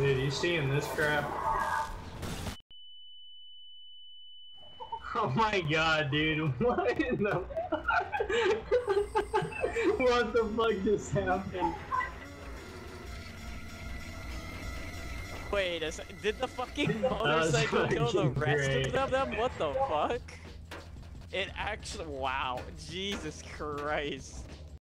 Dude, you seeing this crap? Oh my god, dude. What in the What the fuck just happened? Wait a sec. Did the fucking motorcycle motorcycle kill the rest great. of them? What the fuck? It actually. Wow. Jesus Christ.